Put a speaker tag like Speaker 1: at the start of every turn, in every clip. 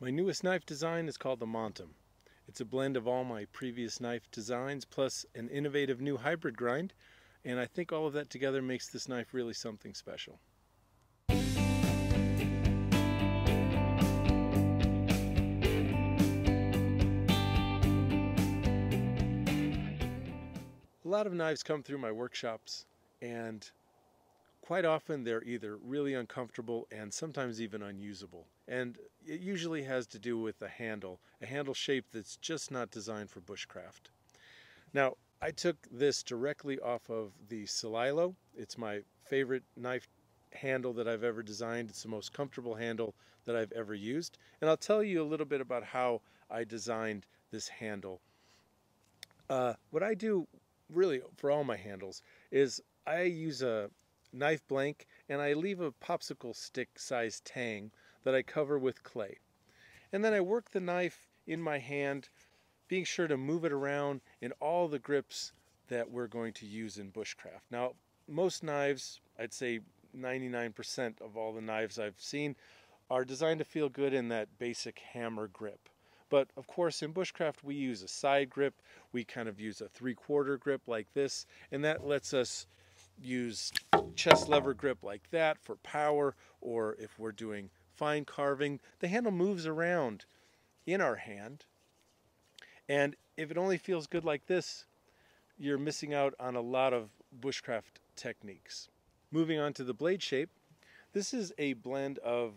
Speaker 1: My newest knife design is called the Montem. It's a blend of all my previous knife designs plus an innovative new hybrid grind and I think all of that together makes this knife really something special. A lot of knives come through my workshops and quite often they're either really uncomfortable and sometimes even unusable. And it usually has to do with the handle, a handle shape that's just not designed for bushcraft. Now, I took this directly off of the Celilo. It's my favorite knife handle that I've ever designed. It's the most comfortable handle that I've ever used. And I'll tell you a little bit about how I designed this handle. Uh, what I do really for all my handles is I use a knife blank, and I leave a popsicle stick size tang that I cover with clay. And then I work the knife in my hand, being sure to move it around in all the grips that we're going to use in bushcraft. Now, most knives, I'd say 99% of all the knives I've seen, are designed to feel good in that basic hammer grip. But of course, in bushcraft, we use a side grip. We kind of use a three quarter grip like this, and that lets us use chest lever grip like that for power, or if we're doing fine carving, the handle moves around in our hand. And if it only feels good like this, you're missing out on a lot of bushcraft techniques. Moving on to the blade shape, this is a blend of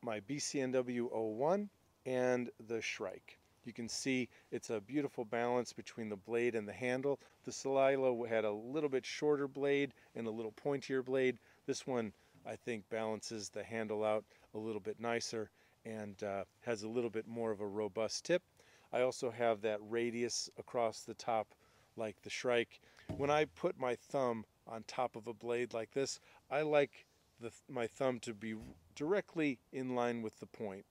Speaker 1: my BCNW 01 and the Shrike. You can see it's a beautiful balance between the blade and the handle. The Celilo had a little bit shorter blade and a little pointier blade. This one, I think, balances the handle out a little bit nicer and uh, has a little bit more of a robust tip. I also have that radius across the top like the Shrike. When I put my thumb on top of a blade like this, I like the, my thumb to be directly in line with the point.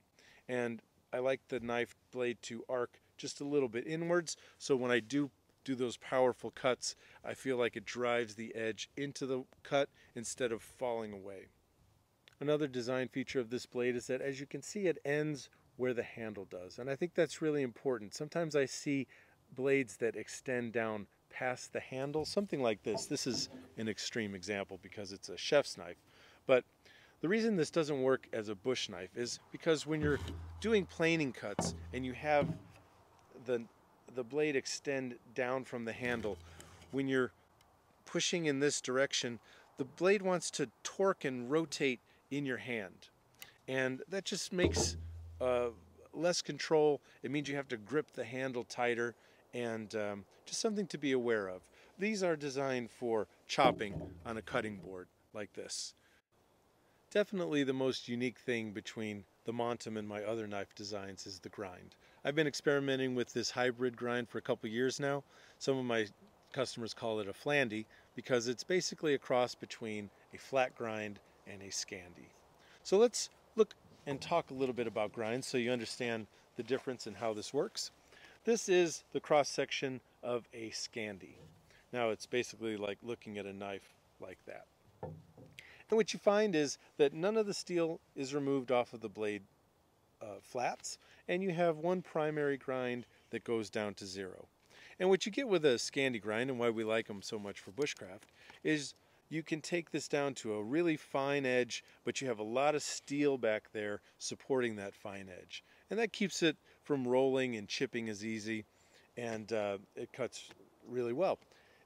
Speaker 1: And I like the knife blade to arc just a little bit inwards so when I do do those powerful cuts I feel like it drives the edge into the cut instead of falling away. Another design feature of this blade is that as you can see it ends where the handle does and I think that's really important. Sometimes I see blades that extend down past the handle, something like this. This is an extreme example because it's a chef's knife, but the reason this doesn't work as a bush knife is because when you're doing planing cuts and you have the, the blade extend down from the handle, when you're pushing in this direction, the blade wants to torque and rotate in your hand. And that just makes uh, less control. It means you have to grip the handle tighter and um, just something to be aware of. These are designed for chopping on a cutting board like this. Definitely the most unique thing between the Montem and my other knife designs is the grind. I've been experimenting with this hybrid grind for a couple years now. Some of my customers call it a flandy because it's basically a cross between a flat grind and a Scandi. So let's look and talk a little bit about grinds so you understand the difference in how this works. This is the cross section of a Scandi. Now it's basically like looking at a knife like that. And what you find is that none of the steel is removed off of the blade uh, flats, and you have one primary grind that goes down to zero. And what you get with a Scandi grind, and why we like them so much for bushcraft, is you can take this down to a really fine edge, but you have a lot of steel back there supporting that fine edge. And that keeps it from rolling and chipping as easy, and uh, it cuts really well.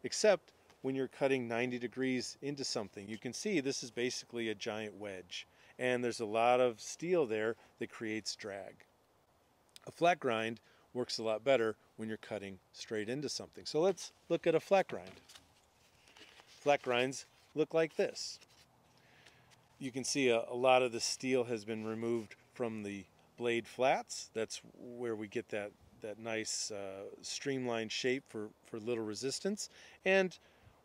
Speaker 1: Except when you're cutting 90 degrees into something. You can see this is basically a giant wedge and there's a lot of steel there that creates drag. A flat grind works a lot better when you're cutting straight into something. So let's look at a flat grind. Flat grinds look like this. You can see a, a lot of the steel has been removed from the blade flats. That's where we get that that nice uh, streamlined shape for, for little resistance. And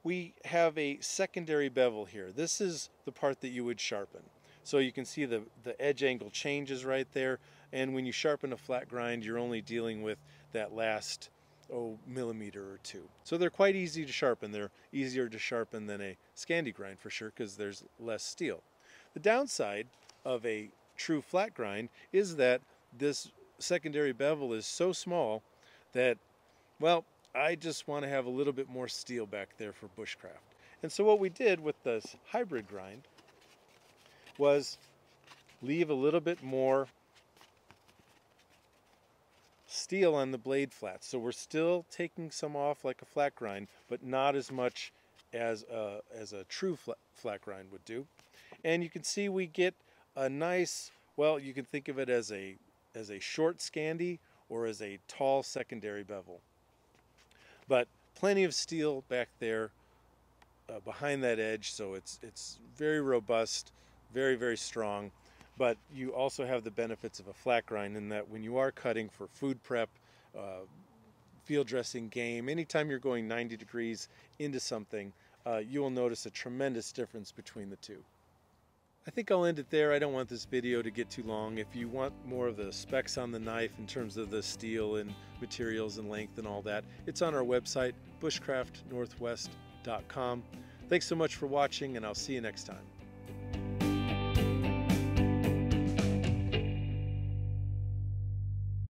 Speaker 1: we have a secondary bevel here. This is the part that you would sharpen. So you can see the, the edge angle changes right there. And when you sharpen a flat grind, you're only dealing with that last oh, millimeter or two. So they're quite easy to sharpen. They're easier to sharpen than a Scandi grind for sure because there's less steel. The downside of a true flat grind is that this secondary bevel is so small that, well, I just want to have a little bit more steel back there for bushcraft. And so what we did with this hybrid grind was leave a little bit more steel on the blade flat. So we're still taking some off like a flat grind, but not as much as a, as a true flat, flat grind would do. And you can see we get a nice, well, you can think of it as a, as a short Scandi or as a tall secondary bevel. But plenty of steel back there uh, behind that edge, so it's, it's very robust, very, very strong. But you also have the benefits of a flat grind in that when you are cutting for food prep, uh, field dressing, game, anytime you're going 90 degrees into something, uh, you will notice a tremendous difference between the two. I think I'll end it there. I don't want this video to get too long. If you want more of the specs on the knife in terms of the steel and materials and length and all that, it's on our website, bushcraftnorthwest.com. Thanks so much for watching, and I'll see you next time.